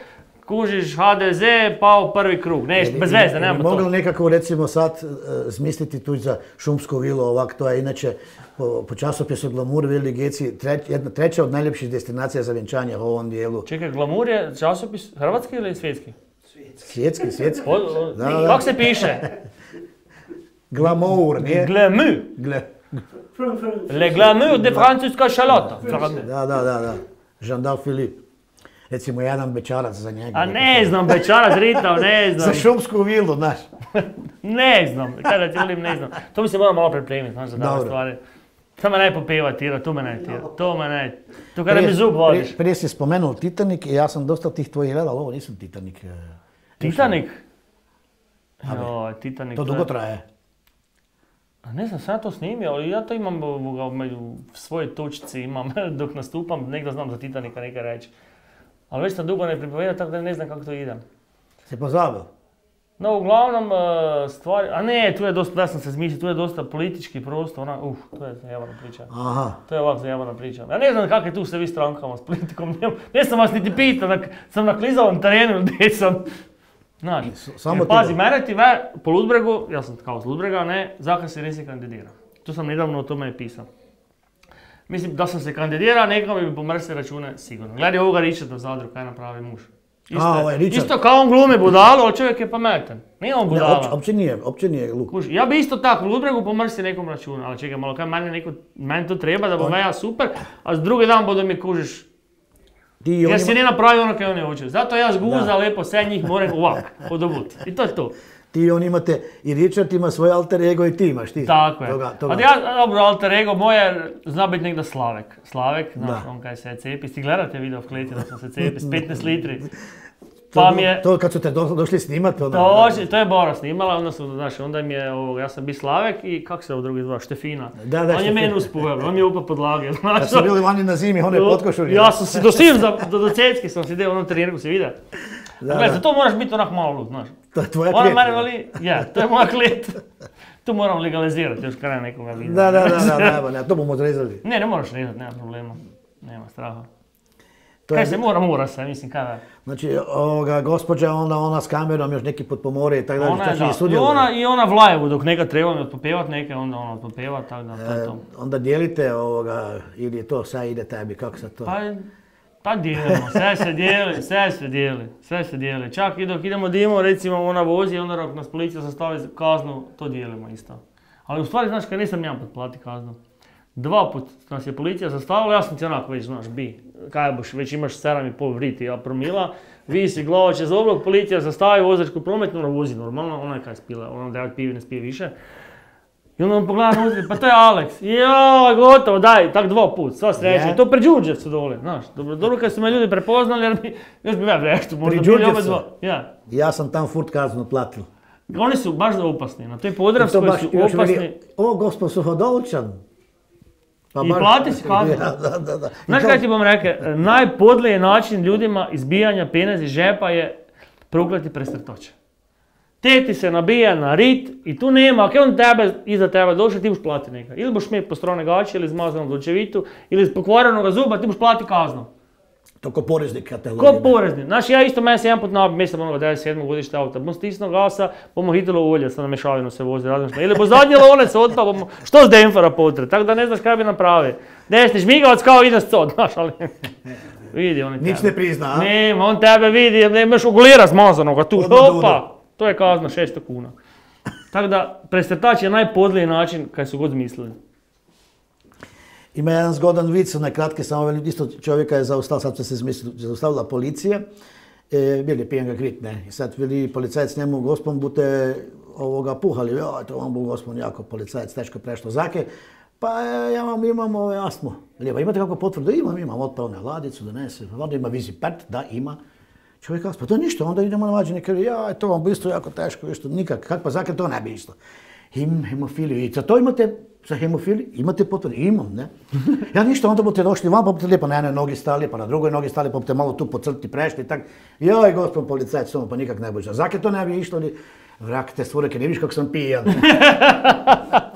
kužiš HDZ, pao prvi krug. Ne, bez veze, Bi nema mogli to. nekako recimo sad e, zmisliti tu za šumsku vilu ovak, to je inače po, po časopisu Glamour Vili Geci treć- jedna treća od najljepših destinacija za vjenčanje u ovom dijelu. Čekaj, Glamour je časopis hrvatski ili svjetski? Svjetski, svjetski. Kako se piše? Glamour, nije? Glamour. Gle. Legla de francuska šalota. Da, da, da. da. Žandar Filip. Recimo, ja nam bečarac za njega. A ne znam bečarac, ritav, ne znam. za šumsku vilu, znaš. ne znam, kaj da ti volim, ne znam. To bi se moral malo pripremiti, znaš, za dve stvari. To me naj popeva, tira, to me naj tira, to me naj. To kar pre, mi zub vodiš. Prej pre si spomenul Titanik, jaz e sem dosta tih tvojih gledal, ovo nisem Titanik. Eh, Titanik? Jo, Titanik. To, to dolgo traje. Eh. A ne znam, sam ja to snimio, ali ja to imam među svojoj točci, imam dok nastupam, negdje znam za Titanica neka reći. Ali već sam dugo ne pripovedao, tako da ne znam kako to ide. Se pozabil? No, uglavnom, e, stvari, a ne, tu je dosta, da sam se zmislio, tu je dosta politički prostor, ona, uf, to je zajebana priča. Aha. To je ovako zajebana priča. Ja ne znam kakve tu ste vi strankama s politikom, ne, ne sam vas niti pitao, sam na klizavom terenu gdje sam. Znaš, samo jer ti- pazi, mene ti ve, po Ludbregu, ja sam kao s Ludbrega, ne, zakaj se nisi kandidirao. To sam nedavno o tome pisao. Mislim, da sam se kandidirao, neka mi bi pomrsio račune, sigurno. Gledaj ovoga Richarda Zadru, kaj napravi muž. Isto, A, ovaj isto kao on glumi budalu, ali čovjek je pametan. Nije on Ne, budala. opće, opće nije, opće nije luk. Ja bi isto tako u Ludbregu pomrsio nekom računu, ali čekaj malo, kaj meni, neko, meni to treba da budem ja super, a s drugi dan budu mi kužiš, Ti jer si ne napravio ono kaj oni hoće. Zato ja zguza lepo sve njih moram ovak, podobuti. I to je to. ti on imate, i Richard ima svoj alter ego i ti imaš ti. Tako je. Toga, toga. A ja, dobro, alter ego moje zna biti negdje Slavek. Slavek, znaš, on kaj se cepi. Sti gledate video v kleti da sam se cepi s 15 litri. To- Pa mi je, To kad su te do- došli snimat, ono, to, to je Bora snimala, onda su, znaš, onda mi je, ovo, ja sam bi Slavek i kako se ovo drugi zva, Štefina. Da, da, on je meni uspuveo, on mi je upao pod lage, znaš. Kad su bili vani na zimi, one potkošulje. Ja sam si do svim, za, do, do cecki sam si deo, ono trenerku se vide. Da, Gledaj, da. za to moraš biti onak malo lud, znaš. To je tvoja Ona klijeta. mene vali, ja, to je moja klijeta. Tu moram legalizirati još kraj nekoga videa. Da, da, da, da, da, ne, to bomo odrezali. Ne, ne moraš rezati, nema problema. Nema straha. To Kaj je, se mora, mora se, mislim, kaj da. znači, ovoga, gospođa, onda ona s kamerom, još neki pod pomore i tako dalje, Ona, da. I ona, I ona vlajevu, dok neka treba mi odpopevat neke, onda ona odpopeva, tako da, to je E, to. onda dijelite ovoga, ili to, sad ide tebi, kako se to... Pa, pa dijelimo, sve se dijeli, sve se dijeli, sve se dijeli. Čak i dok idemo dimo, recimo ona vozi, onda dok nas policija sastavi kaznu, to dijelimo isto. Ali u stvari, znaš, kad nisam ja put plati kaznu. Dva put nas je policija zastavila, ja sam ti onako već, znaš, bi, kaj boš, već imaš 7,5 vriti, a promila, vi si glava će za oblog, policija zastavi vozačku prometnu, ona vozi normalno, ona je kaj spila, ona da ja pivi ne spije više. I onda on pogleda na uzred, pa to je Alex. Ja, gotovo, daj, tak dva put, sva sreća. Je. I to pri Đurđevcu dole, znaš. Dobro, dobro kad su me ljudi prepoznali, jer mi, još bi ja nešto, možda bili oba Đurđevcu? dva. Ja. Ja sam tam furt kaznu platil. Oni su baš da opasni, na toj Podravskoj baš su opasni. veli, o, gospod Suhodolčan. Pa I plati si kaznu. Ja, da, da, da. I Znaš kaj ti bom rekao, najpodliji način ljudima izbijanja peneza iz žepa je prokleti prestrtoće. Te ti se nabija na rit i tu nema, ako on tebe, iza tebe došao, ti boš plati nekaj. Ili boš imati postrone gaće, ili zmazanu dočevitu, ili iz pokvarenog zuba, ti boš plati kaznu. To ko poreznik kad te Ko ne. porezni. Znaš, ja isto meni se jedan put nabio, mislim onoga 97. godište auta, bom stisnuo gasa, bomo hitilo ulje, sad na mešavinu se vozi, razmišljam. Ili bo zadnji lonec otpa, bomo, što s demfara potre, tako da ne znaš kaj bi napravio. Desni žmigavac kao ide s cod, znaš, ali... vidi on Nič ne prizna, a? Nema, on tebe vidi, ne imaš ugulira smazanoga tu, opa, to je kazna 600 kuna. Tako da, presretač je najpodliji način kaj su god zmislili. Ima jedan zgodan vic, onaj kratki, samo veli, isto čovjeka je zaustavila, sad se izmislio, zaustavila policija, e, bil je pijen ga krit, ne, i sad veli policajac njemu, gospon, bute ovoga puhali, joj, to vam bu gospon jako policajac, teško prešlo zake, pa e, ja vam imam astmu. Veli, pa imate kako potvrdu? Imam, imam, otpao na ladicu, donese, onda ima vizipert, da, ima. Čovjek kaže, pa to ništa, onda idemo na vađenje, kaže, ja, to vam bi isto jako teško, isto, nikak, kakva zaka, to ne bi isto. Im, hemofiliju. I za to imate, za hemofiliju, imate potvrdu? Imam, ne? Ja ništa, onda budete došli van, pa budete lijepo na jednoj nogi stali, pa na drugoj nogi stali, pa budete malo tu po crti prešli, tak. Joj, gospod policajac, samo pa nikak ne bude. Zake to ne bi išlo ni, vrakte stvoreke, ne viš kako sam pijan.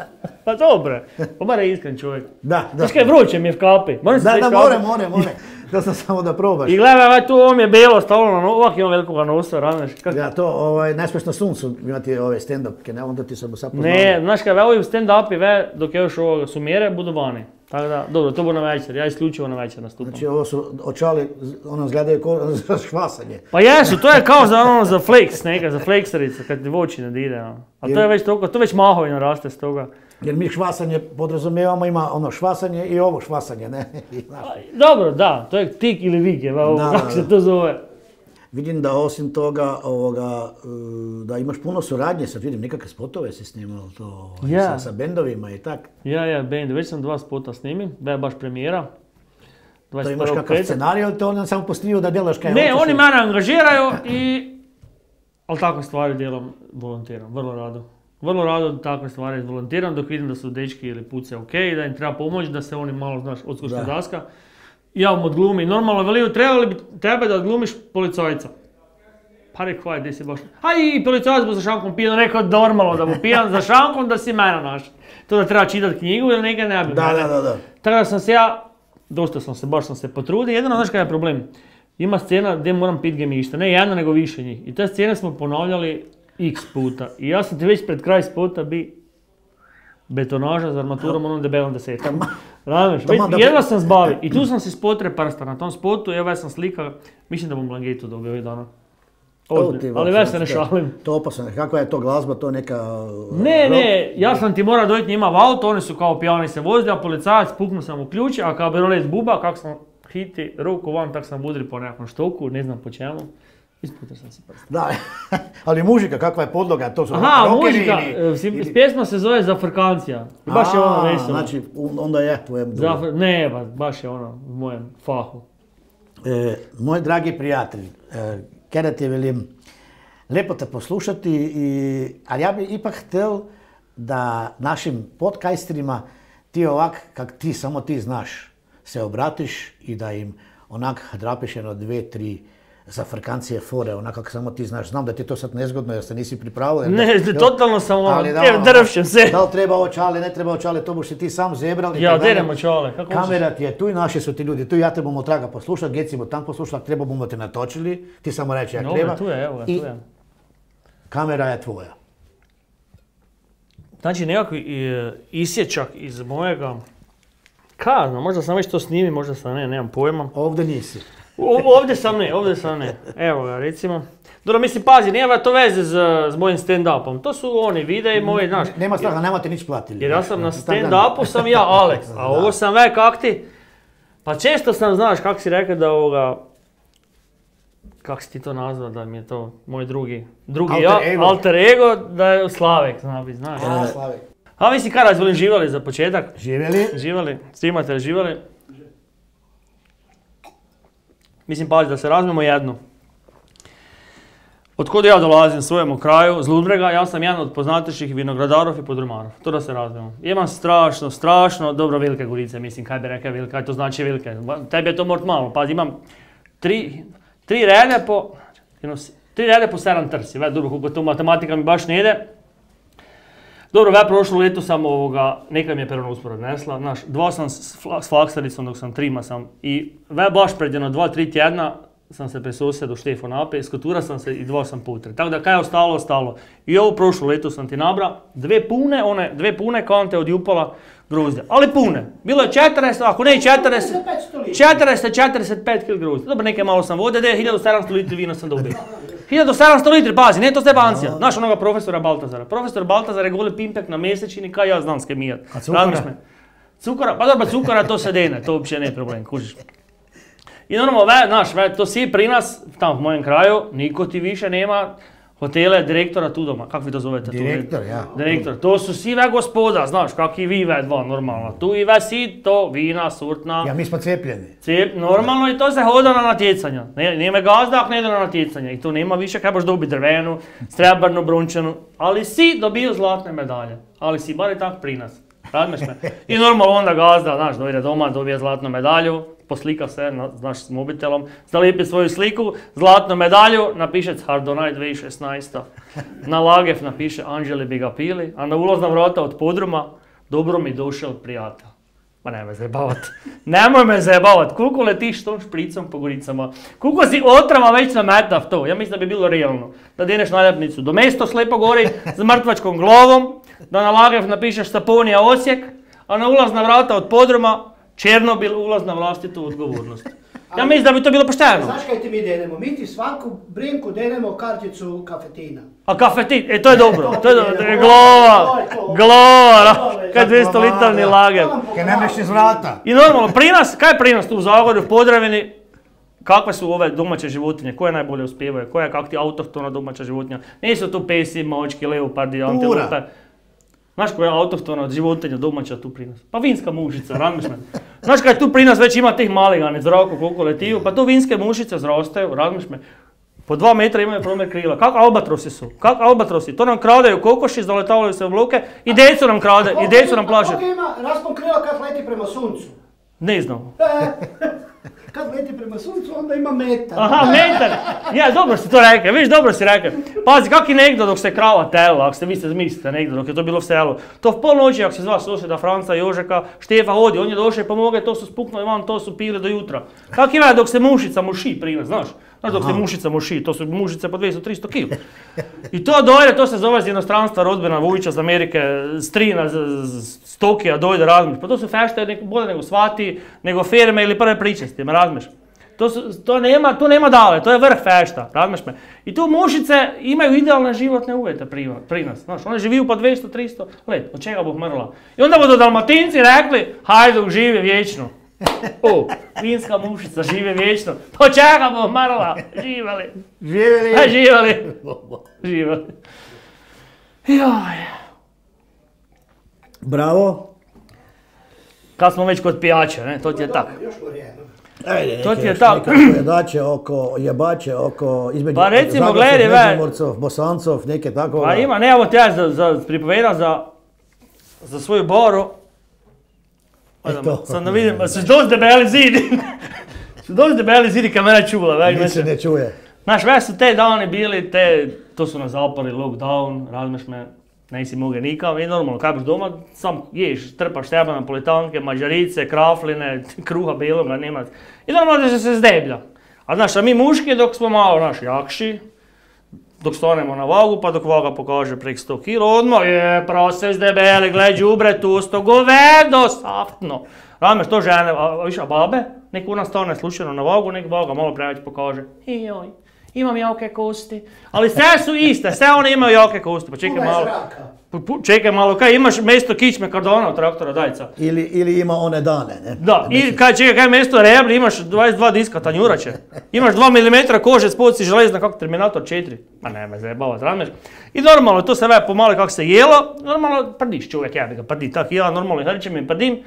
Pa dobro, pa mora iskren čovjek. Da, da. Znaš kaj, vruće mi je v kapi. Moram Da, da, more, more, more. Da sam samo da probaš. I gledaj, ovaj tu on je bijelo stalo na no, ovak imam velikoga nosa, razumiješ? Kak- Ja, to, ovaj, smiješ na suncu imati ove stand-upke, ne, onda ti se bo sad Ne, znaš kaj, ovi stand-upi, ve, dok je još ovoga su mjere, budu vani. Tako da, dobro, to bu na večer, ja isključivo na večer nastupam. Znači, ovo su očali, ono, izgledaju ko za švasanje. Pa jesu, to je kao za ono, za flakes neka, za flakesterica, kad ti voći ne ide, ono. A to je već toliko, to već mahovina raste s toga. Jer mi švasanje podrazumijevamo, ima ono švasanje i ovo švasanje, ne? A, Dobro, da, to je tik ili vik, kako se to zove. Vidim da osim toga, ovoga, e, da imaš puno suradnje, sad vidim nekakve spotove si snimao to ovaj, Ja. sa, sa bendovima i tak. Ja, ja, band, već sam dva spota snimim, da je baš premijera. To imaš 21.5. kakav scenarij ili to on samo posnio da delaš kaj Ne, oni mene angažiraju i... Ali takve stvari djelam volontiram, vrlo rado. Vrlo rado takve stvari volontiram dok vidim da su dečki ili puce ok, da im treba pomoć, da se oni malo, znaš, odskušne Da. daska. Ja mu odglumi, normalno veliju, trebali bi tebe da odglumiš policajca. Pa rekao, aj, gdje si baš... A i policajac bu za šankom pijan, rekao normalno da bu pijan za šankom da si mene naš. To da treba čitati knjigu ili nekaj ne bi Da, da, da, da. Tako da sam se ja, dosta sam se, baš sam se potrudio. Jedino, znaš kaj je problem? Ima scena gdje moram pit gemišta, ne jedna nego više njih. I te scene smo ponavljali x puta. I ja sam ti već pred kraj spota bi betonaža za armaturom onom debelom desetom. Razumiješ? Jedva sam zbavio. I tu sam si spotre prsta na tom spotu, evo ja sam slika, mislim da bom blangetu dobio ovih dana. Ozbiljno, ali već se ne šalim. To opasno, kakva je to glazba, to neka... Ne, rock? ne, ja sam ti morao dojeti njima u auto, oni su kao pijani se vozili, a policajac puknuo sam u ključ, a kao berolet buba, kako sam hiti ruku van, tak sam udri po nekakvom štoku, ne znam po čemu. Isputao sam si prst. Da, ali mužika, kakva je podloga, to su Aha, muzika, ili- e, pjesma se zove Zafrkancija. I baš je ono veselo. Znači, onda je tvojem. Zafr- ne, ba, baš je ono u mojem fahu. E, moj dragi prijatelj, e, kada velim, lepo te poslušati, i, ali ja bi ipak htjel da našim podcasterima ti ovak, kak ti samo ti znaš, se obratiš i da im onak drapiš jedno dve, tri zafrkancije fore, onak kako samo ti znaš. Znam da ti je to sad nezgodno jer se nisi pripravio. Ne, totalno sam ono, ono, drvšem se. Da li treba očale, ne treba očale, to si ti sam zebrali. Ja, deremo čole, kako? Kamera ti je tu i naši su ti ljudi tu, ja te bomo traga poslušati, geci bo tam poslušati, treba bomo te natočili, ti samo reći jak treba. Tu je, evo ga, tu je. kamera je tvoja. Znači nekakvi e, isječak iz mojega, ka znam, možda sam već to snimio, možda sam ne, nemam pojma. Ovdje nisi. Ovdje sam ne, ovdje sam ne. Evo ga, recimo. Dobro, mislim, pazi, nema to veze s, s mojim stand-upom. To su oni videi moji, znaš. Nema straha, nema te nič platili. Jer ja sam na stand-upu sam ja Alex, a ovo sam ve kak ti. Pa često sam, znaš, kak si rekao da ovoga, kak si ti to nazvao, da mi je to moj drugi, drugi Alter ja, ego. alter ego, da je Slavek, zna biti, znaš. A, Slavi. A vi si kada izvolim živali za početak? Živjeli? Živali, snimate živali. Mislim, pazi, da se razmemo jedno. Otkud ja dolazim svojemu kraju, z Ludbrega, ja sam jedan od poznatejših vinogradarov i podrumarov. To da se razumemo. Imam strašno, strašno dobro velike gorice, mislim, kaj bi velike, kaj to znači velike. Tebi je to mort malo, pazi, imam tri, tri rede po, tri rede po sedam trsi, ve, dobro, kako to matematika mi baš ne ide. Dobro, ve prošlo leto sam ovoga, nekaj mi je perona uspora odnesla, znaš, dva sam s, fla- s flaksericom dok sam trima sam i ve baš pred jedno dva, tri tjedna sam se presosio do Štefo Nape, skotura sam se i dva sam putre. Tako da kaj je ostalo, ostalo. I ovo prošlo leto sam ti nabra, dve pune, one, dve pune kante od jupala grozdja, ali pune. Bilo je 40, ako ne i 40, 500 litara. 40, 45 kg grozdja. Dobro, nekaj malo sam vode, da je 1700 litri vina sam dobio. 1700 litri, pazi, ne to stebancija. Znaš onoga profesora Baltazara. Profesor Baltazar je goli pimpek na mjesečini, kaj ja znam skemijat. A cukora? Cukora, pa dobro, cukora to se dene, to uopće ne problem, kužiš. I normalno, ve, znaš, ve, to svi pri nas, tam u mojem kraju, niko ti više nema hotele, direktora tu doma, kako vi to zovete? tu? Direktor, ja. Direktor, to su sive gospoda, znaš, kak i vi dva normalno. Tu i ve sito, vina, surtna. Ja, mi smo cijepljeni. Cijep, normalno i to se hoda na natjecanja. Ne, nema gazda ako ne ide na natjecanja. I tu nema više kaj boš dobiti drvenu, srebrnu, brunčanu. Ali si dobio zlatne medalje. Ali si bar i tak pri nas. Razumiješ me? I normalno onda gazda, znaš, dojde doma, dobije zlatnu medalju, poslika se, na- znaš, s mobitelom, zalijepi svoju sliku, zlatnu medalju, napiše Hardonaj 2016. Na Lagev napiše Anđeli bi ga pili, a na ulazna vrata od podruma, dobro mi došao prijatelj. Ma nemoj me zajebavat. Nemoj me zajebavat. Koliko letiš tom špricom po goricama? Koliko si otrava već nametav to? Ja mislim da bi bilo realno. Da deneš naljepnicu do mesto slepo gori s mrtvačkom glovom, da na lagev napišeš Saponija Osijek, a na ulazna vrata od podruma Černobil ulaz na vlastitu odgovornost. Ja mislim da bi to bilo pošteno. Znaš kaj ti mi denemo? Mi ti svaku brinku denemo karticu kafetina. A kafetin, e to je dobro, To je dobro, To je kaj to. 200 litarni lager. Kaj ne mreš iz vrata. I normalno, prinos, kaj je prinos tu u Zagorju, u Podravini? Kakve su ove domaće životinje, koje najbolje uspijevaju, koja je kak ti autohtona domaća životinja? Nisu tu pesi, mački, leopardi, antilope. Znaš koja je autohtona životinja domaća tu prinos? Pa vinska mušica, ramiš me. Znaš kaj tu prinos već ima tih maligani zraku koliko letiju, pa tu vinske mušice zrastaju, razmiš me. Po dva metra imaju promjer krila. Kak albatrosi su? Kak albatrosi? To nam kradaju kokoši, zaletavaju se u luke i decu nam krade, i decu nam plaže. Koga ima raspon krila kad leti prema suncu? Ne znam. Kad leti prema suncu onda ima metar. Aha, metar. Ja, dobro si to rekao, viš, dobro si rekao. Pazi, kak i negdje dok se krava tela, ako ste vi se zmislite negdje dok je to bilo u selu. To v polnoći, ako se zva susjeda Franca, Jožeka, Štefa hodi, on je došao i pomogao, to su spuknuli van, to su pili do jutra. Kak ima dok se mušica muši prije, znaš? Znaš dok se mušica muši, to su mušice po 200-300 kg. I to dojde, to se zove iz inostranstva rodbina Vujića iz Amerike, strina z, Tokija dojde, razmiš. Pa to su fešte bolje nego svati, nego firme ili prve pričesti, me razmiš. To, su, to, nema, to nema dale, to je vrh fešta, razumiješ me. I tu mušice imaju idealne životne uvjete pri, pri nas, znaš, one živiju po 200-300 let, od čega buh mrla. I onda budu dalmatinci rekli, hajde živi vječno. O, vinska mušica žive vječno, od čega buh mrla, živali, Živjeli. a živali, živali. Joj. Bravo. Kad smo već kod pijača, ne, to ti je tako. Ajde, To ti je tako. neke pojedače oko, jebače oko, između Pa recimo, Zagorcov, gledaj, ve- Međimurcov, Bosancov, neke tako. Pa ima, ne, evo ti ja za, za, pripovedam za, za svoju boru. E to. Sad da vidim, su dosta debeli zidi. su dosta debeli zidi kad mene čula, već Nic se ne čuje. Znaš, već su te dani bili, te, to su nas zapali lockdown, razumiješ me, nisi mogao nikam i normalno, kako doma, sam ješ, trpaš teba napolitanke, mađarice, krafline, kruha beloga, nema. I normalno da se zdeblja. A znaš, a mi muški dok smo malo, znaš, jakši, dok stanemo na vagu, pa dok vaga pokaže prek 100 kg, odmah je proses debeli, gle đubre, tusto, govedo, saftno. Razumiješ, to žene, a, a a babe, nek ona stane slučajno na vagu, nek vaga malo preveć pokaže, i joj, imam jake kosti. Ali sve su iste, sve one imaju jake kosti, pa čekaj malo. pu- Čekaj malo, kaj imaš mjesto kičme kardona od traktora, dajca. Ili, ili ima one dane, ne? Da, i kaj čekaj, kaj mjesto rebri, imaš 22 diska tanjurače. Imaš 2 mm kože, spod si železna kako Terminator 4. Ma ne me zajebavat, razumiješ? I normalno, to se ve pomalo kako se jelo, normalno prdiš čovjek, ja bi ga prdi, tak ja normalno hrčem i prdim,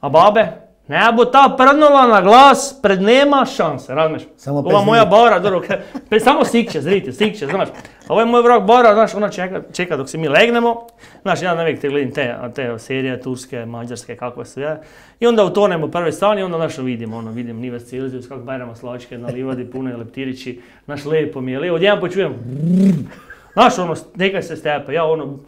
a babe, ne bu ta prdnula na glas, pred nema šanse, razumiješ? Samo Ova bez moja bara, dobro, pe- samo sikće, zrite, sikće, znaš. A ovaj moj vrag bara, znaš, ona čeka, čeka dok se mi legnemo. Znaš, ja uvijek te gledam te, te serije, turske, mađarske, kakve su je. I onda utonemo u prvi stan i onda naš vidimo, ono, vidim Nives Celsius, kako beremo slačke na livadi, pune leptirići, naš lepo mi je, lijevo, odjedan počujem, znaš, ono, nekaj se stepe, ja ono,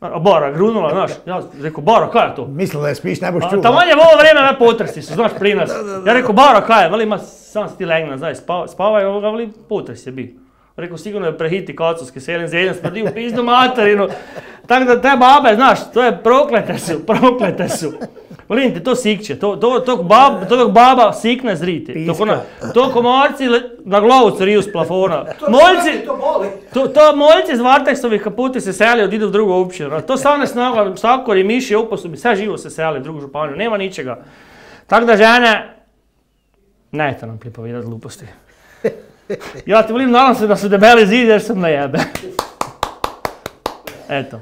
a bara, grunula, znaš, ja rekao, bara, kaj je to? Mislila da je spiš, ne boš čula. tamo je ovo vrijeme me potresi su, znaš, pri nas. Ja rekao, Baro, kaj je, veli ima, sam si ti legna, znaš, spava, spavaj, ovoga, veli, potres je bi. Rekao, sigurno je prehiti kacovski selin za jedan smrdi u pizdu materinu. Tako da te babe, znaš, to je proklete su, proklete su. Volim ti, to sikće, to, to, tog bab, to dok baba sikne zriti. To, Piska. ona, to komarci le- na glavu criju s plafona. To Moljci, to to, to moljci iz Varteksovih kaputi se seli od idu u drugu općinu. To stane snaga, sakor i miši oposubi, sve živo se seli u drugu županiju, nema ničega. Tako da žene, nemojte nam pripovijedati gluposti. Ja ti volim, nadam se da su debeli zid jer sam najebe. Eto.